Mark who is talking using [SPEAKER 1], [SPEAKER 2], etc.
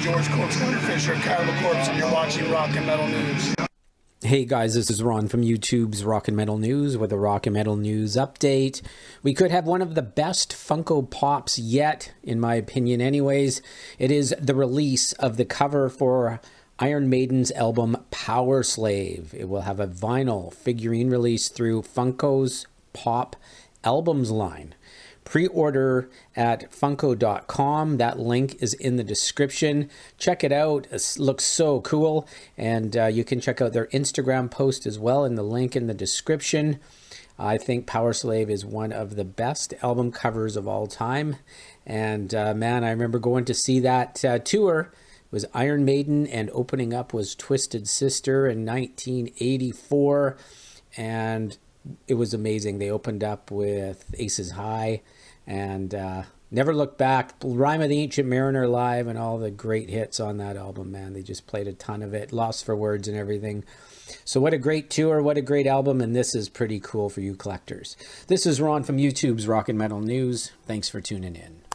[SPEAKER 1] George Corpsegrinder Fisher, Cannibal Corpse, and you're watching Rock and Metal News.
[SPEAKER 2] Hey guys, this is Ron from YouTube's Rock and Metal News with a Rock and Metal News update. We could have one of the best Funko Pops yet, in my opinion, anyways. It is the release of the cover for Iron Maiden's album Powerslave. It will have a vinyl figurine release through Funko's Pop Albums line. Pre order at Funko.com. That link is in the description. Check it out. It looks so cool. And uh, you can check out their Instagram post as well in the link in the description. I think Powerslave is one of the best album covers of all time. And uh, man, I remember going to see that uh, tour. It was Iron Maiden, and opening up was Twisted Sister in 1984. And it was amazing. They opened up with Aces High and uh, never looked back. Rime of the Ancient Mariner live and all the great hits on that album, man. They just played a ton of it, Losfer Words and everything. So, what a great tour, what a great album, and this is pretty cool for you collectors. This is Ron from YouTube's Rock and Metal News. Thanks for tuning in.